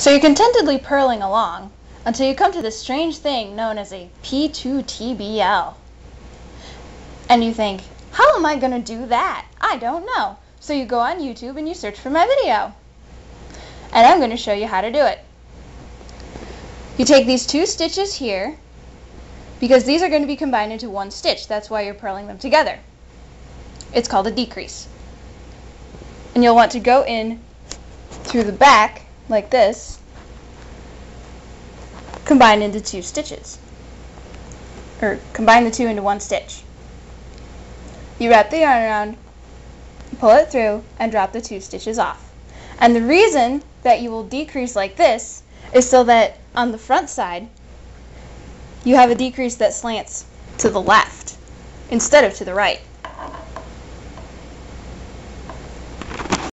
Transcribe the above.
So you're contentedly purling along until you come to this strange thing known as a P2TBL. And you think, how am I going to do that? I don't know. So you go on YouTube and you search for my video. And I'm going to show you how to do it. You take these two stitches here, because these are going to be combined into one stitch. That's why you're purling them together. It's called a decrease. And you'll want to go in through the back like this, combine into two stitches, or combine the two into one stitch. You wrap the yarn around, pull it through, and drop the two stitches off. And the reason that you will decrease like this is so that on the front side, you have a decrease that slants to the left instead of to the right.